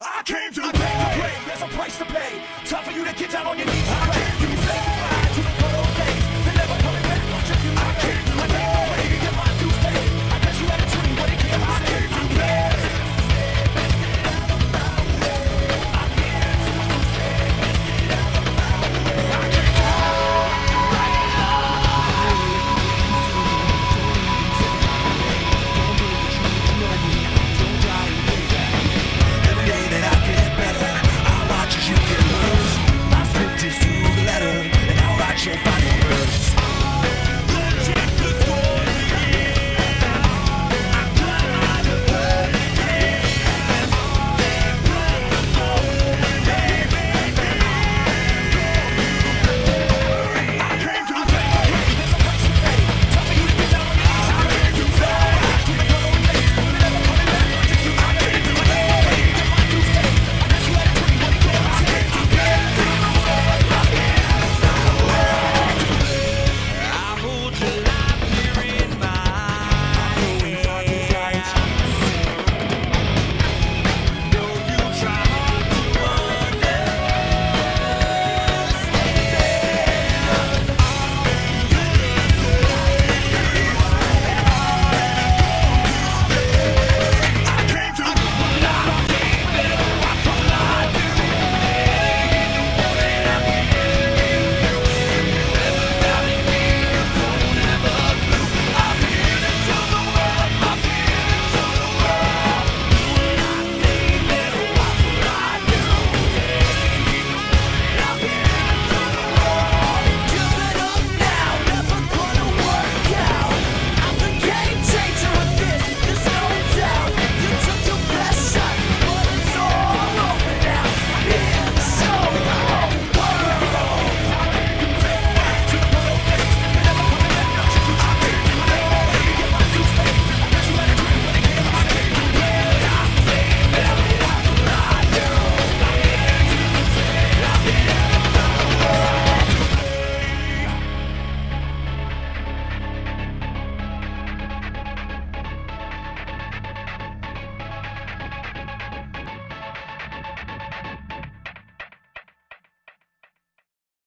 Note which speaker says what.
Speaker 1: I came to play. There's a price to pay. Tough for you to get down on your knees.